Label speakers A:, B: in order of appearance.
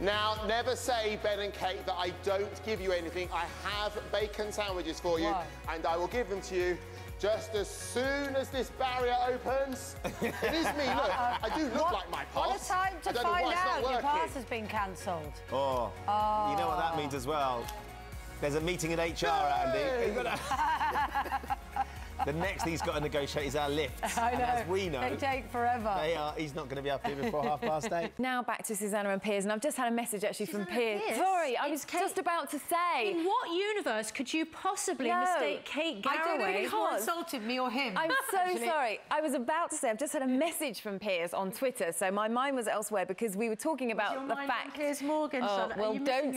A: Now, never say, Ben and Kate, that I don't give you anything. I have bacon sandwiches for you,
B: Why?
A: and I will give them to you just as soon as this barrier opens. it is me, look. I do look like my pass.
B: What a time to find
A: why it's not
B: out your pass has been cancelled.
C: Oh, oh, you know what that means as well. There's a meeting at HR, Andi. Oh. You've gotta- the next thing he's got to negotiate is our lifts.
B: I know.
C: And as we know,
B: They take forever.
C: they are, he's not going to be up here before half past eight.
D: Now back to Susanna and Piers, and I've just had a message actually from
E: Susanna
D: Piers.
E: Pearce?
D: Sorry, I was
E: Kate-
D: just about to say.
E: In what universe could you possibly
D: No,
E: mistake Kate Garraway?
D: I don't know
E: Garraway?
B: insulted me or him?
D: I'm so
B: Actually.
D: sorry. I was about to say I've just had a message from Piers on Twitter, so my mind was elsewhere because we were talking about
E: Your
D: the
E: mind
D: fact.
E: Piers Morgan,
D: Oh, well, don't